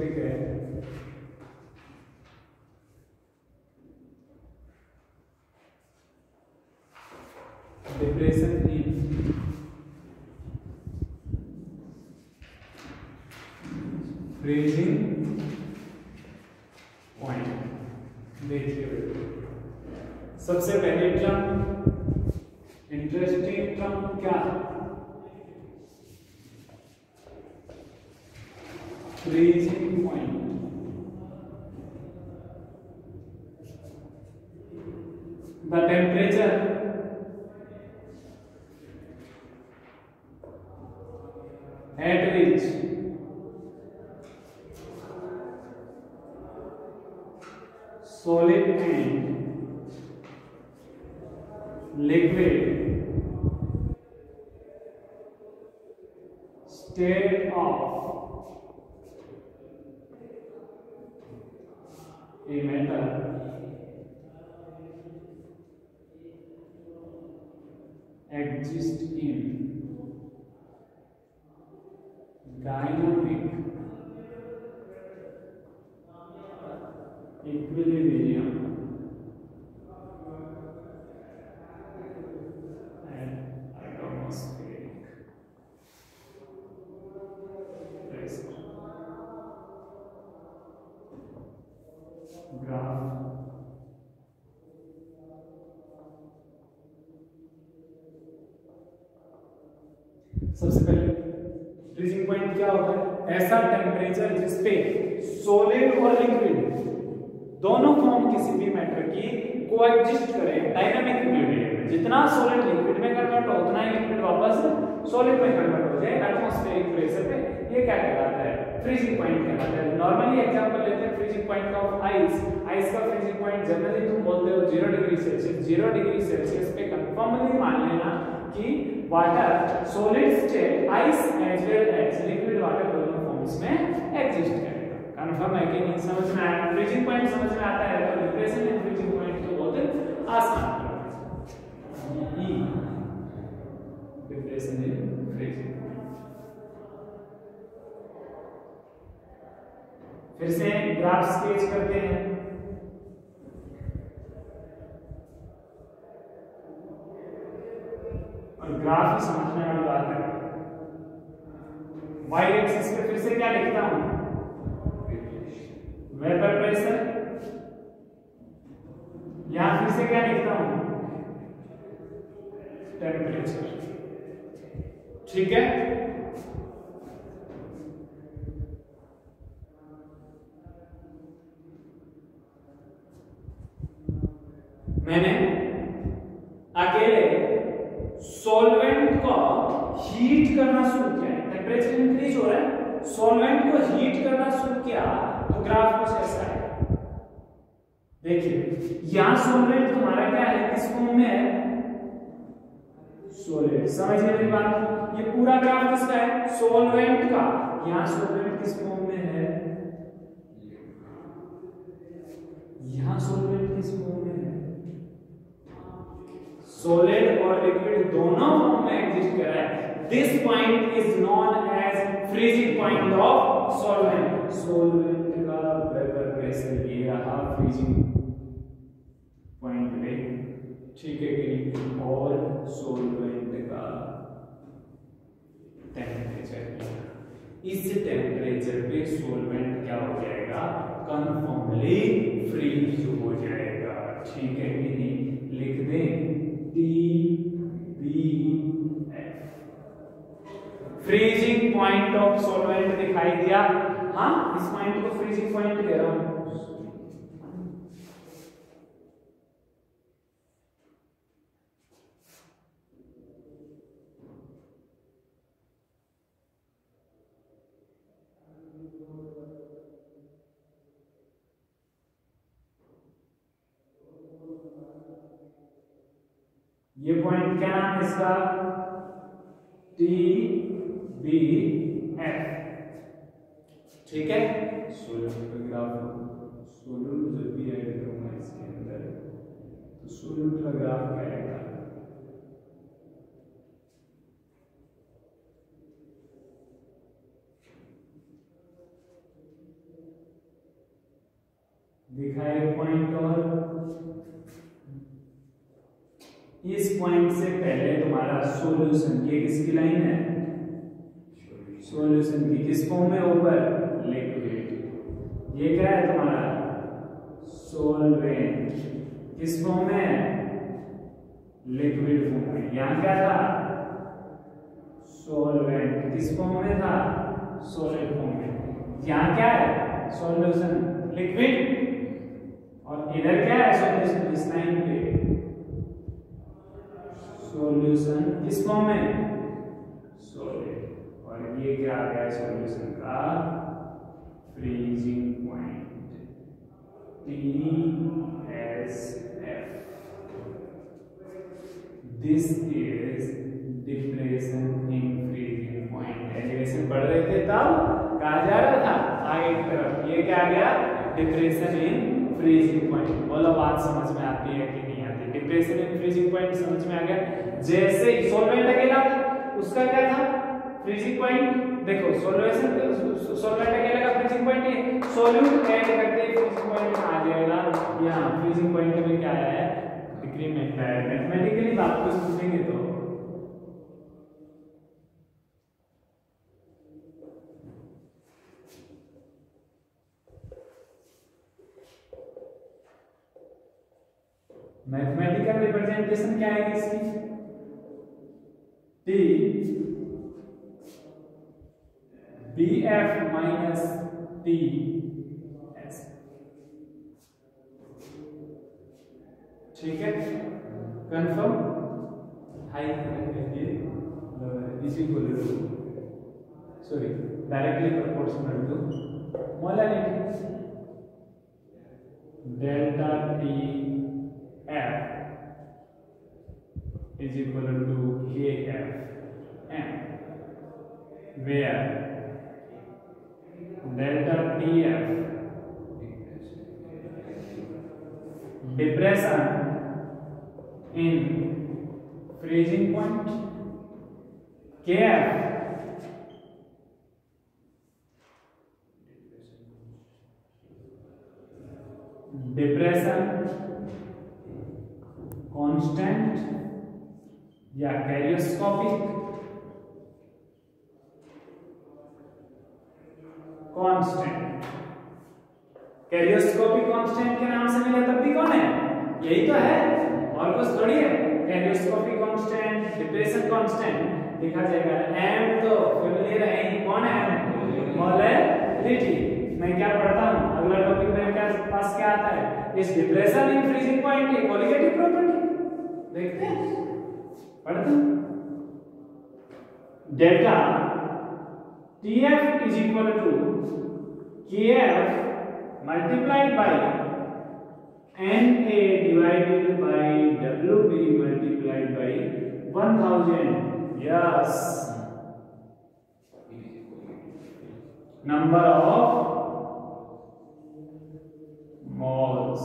से कहे depression in raising freezing point. The temperature at which solid and liquid state of the matter exist in dynamic equilibrium सबसे पहले freezing point क्या होता है ऐसा टेम्परेचर जिसपे सोलिड और लिक्विड दोनों फॉर्म किसी भी मैटर की को एग्जिस्ट करें डायनामिक में जितना सोलिड लिक्विड में कन्वर्ट हो उतना ही लिक्विड वापस सोलिड में कन्वर्ट हो जाए एटमोस्फेरिक प्रेशर पे ये क्या कहलाता है फ्रीजिंग पॉइंट कहलाता है नॉर्मली एग्जांपल लेते हैं freezing point of ice ice का फ्रीजिंग पॉइंट जनरली तुम बोलते हो 0 डिग्री सेल्सियस 0 डिग्री सेल्सियस पे कंफर्मली मान लेना कि water solid state ice as well as liquid water दोनों फॉर्म्स में एग्जिस्ट करेगा कंफर्म है कि नहीं समझ में आया फ्रीजिंग पॉइंट समझ में आता है तो डिप्रेशन एंड फ्रीजिंग पॉइंट तो बहुत आसान है ई डिप्रेशन एंड फ्रीजिंग फिर से ग्राफ स्केच करते हैं काफी समझने वाली बात है वाई एक्सिस पे फिर से क्या लिखता हूं वेपर प्रेशर यहां फिर से क्या लिखता हूं टेम्परेचर ठीक है मैंने अकेले सॉल्वेंट का हीट करना शुरू किया है टेम्परेचर इंक्रीज हो रहा है सॉल्वेंट को हीट करना शुरू किया तो ग्राफ कुछ ऐसा है देखिए यहां सॉल्वेंट हमारा क्या है किस फॉर्म में है समझ समझिए मेरी बात ये पूरा ग्राफ किसका है सॉल्वेंट का यहां सॉल्वेंट किस फॉर्म में है यहां सॉल्वेंट किस फॉर्म में है सॉलिड और लिक्विड दोनों फॉर्म में एग्जिस्ट कर रहा है this point is known as freezing point of solvent solvent का वेपर प्रेशर ये रहा फ्रीजिंग पॉइंट पे ठीक है कि और सॉल्वेंट का टेंपरेचर इस टेंपरेचर पे सॉल्वेंट क्या हो जाएगा कंफर्मली फ्रीज हो जाएगा ठीक है कि नहीं लिख दें फ्रीजिंग पॉइंट ऑफ सॉल्वेंट दिखाई दिया हाँ इस पॉइंट को फ्रीजिंग पॉइंट कह रहा हूं इसका टी बी एफ ठीक है सोलर का जब भी ऐड करूंगा इसके अंदर तो सोलर का ग्राफ क्या आएगा इस पॉइंट से पहले तुम्हारा सोल्यूशन ये किसकी लाइन है सोल्यूशन की किस फॉर्म में ऊपर लिक्विड ये क्या है तुम्हारा सोलवेंट किस फॉर्म में लिक्विड फॉर्म में यहां क्या था सोलवेंट किस फॉर्म में था सोलिड फॉर्म में यहां क्या है सोल्यूशन लिक्विड और इधर क्या है सोल्यूशन इस लाइन सॉल्यूशन किस फॉर्म में सॉलिड और ये क्या आ गया सॉल्यूशन का freezing point T S F this is depression in freezing point elevation बढ़ रहे थे तब कहा जा रहा था आगे की तरफ ये क्या आ गया डिप्रेशन इन फ्रीजिंग पॉइंट बोलो बात समझ में आती है कि डिप्रेशन एंड फ्रीजिंग पॉइंट समझ में आ गया जैसे सॉल्वेंट अकेला उसका क्या था फ्रीजिंग पॉइंट देखो सॉल्वेशन सॉल्वेंट अकेला का फ्रीजिंग पॉइंट ये सॉल्यूट ऐड करते हैं फ्रीजिंग पॉइंट आ जाएगा यहां फ्रीजिंग पॉइंट में क्या आया है डिक्रीमेंट है मैथमेटिकली बात को समझेंगे तो रिप्रेजेंटेशन क्या है इसकी T B F minus T S ठीक है confirm high is equal to sorry directly proportional to molarity delta T F is equal to KF where delta TF depression in freezing point KF depression constant या cryoscopic constant कैरियोस्कोपिक constant के नाम से मिला तब भी कौन है यही तो है और कुछ थोड़ी है कैरियोस्कोपिक कांस्टेंट डिप्रेशन कांस्टेंट लिखा जाएगा एम तो फेमिलियर है ही कौन है मोलैलिटी मैं क्या पढ़ता हूं अगला टॉपिक में क्या पास क्या आता है इस डिप्रेशन इन फ्रीजिंग पॉइंट की कोलिगेटिव प्रॉपर्टी देखते हैं What is it? Delta TF is equal to KF multiplied by NA divided by WB multiplied by 1000. Yes. Number of moles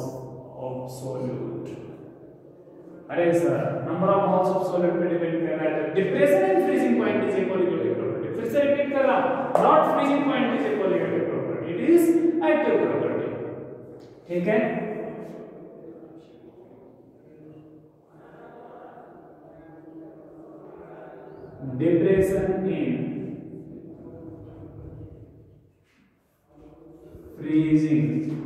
of solute. अरे sir number of moles of solid पे depend कर रहा है तो depression and freezing point is equal to property फिर से repeat कर रहा not freezing point is equality property it is active property ठीक है डिप्रेशन इन freezing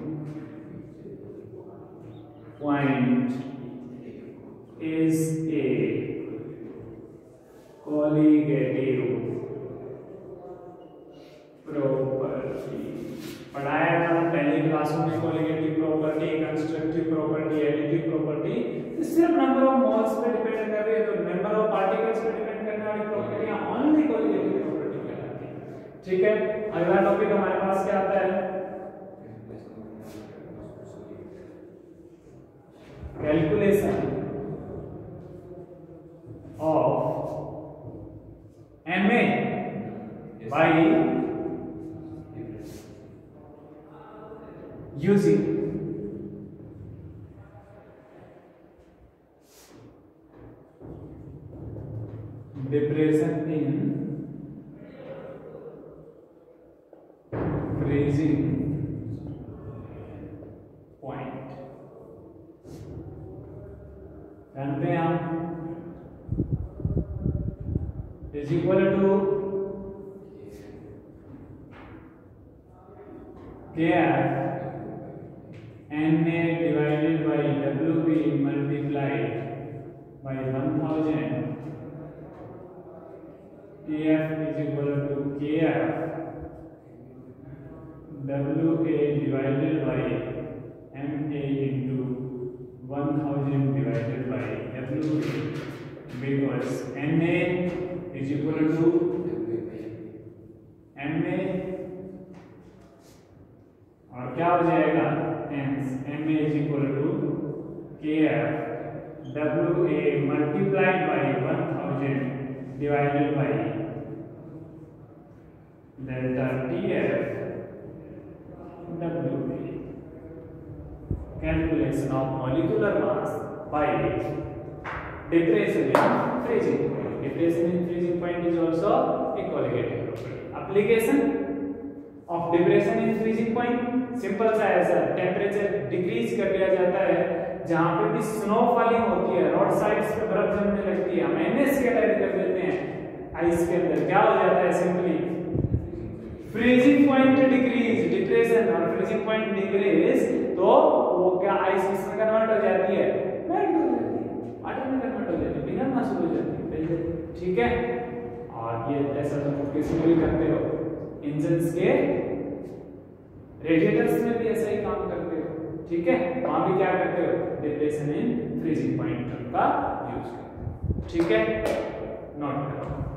रिफ्यूजिव प्रॉपर्टी एडिटिव प्रॉपर्टी तो सिर्फ नंबर ऑफ मोल्स पे डिपेंड कर रही है तो नंबर ऑफ पार्टिकल्स पे डिपेंड करने वाली प्रॉपर्टियां ओनली कोलिगेटिव प्रॉपर्टी कहलाती है ठीक है अगला टॉपिक हमारे पास क्या आता है calculation of MA by using And Ranbam is equal to KF NA divided by WB multiplied by 1000 TF is equal to KF WA divided by MA into 1000 divided by W because MA is equal to MA और क्या हो जाएगा एंस M A is equal to K F W A multiplied by one thousand divided by delta T F calculation of molecular mass by depression in freezing point. Depression in freezing point is also a colligative property. Application of depression in freezing point Simple सा है sir. Temperature decrease कर दिया जाता है जहाँ पे भी snow falling होती है रोड साइड्स पे बर्फ जमने लगती है हम एनएस कैटेगरी कर देते हैं आइस के अंदर क्या हो जाता है simply freezing point degree degradation और फ्रीजिंग पॉइंट डिग्रेज तो वो क्या आइस किस कन्वर्ट हो जाती है मेल्ट हो जाती है वाटर में कन्वर्ट हो जाती है बिना मास हो जाती है बिल्कुल ठीक है और ये ऐसा तुम किसी में भी करते हो इंजन्स के रेडिएटर्स में भी ऐसा ही काम करते हो ठीक है वहां भी क्या करते हो डिप्रेशन इन फ्रीजिंग पॉइंट का यूज करते हो ठीक है नोट करो